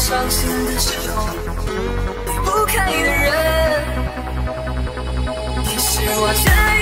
伤心的时候，离不开的人。你是我的。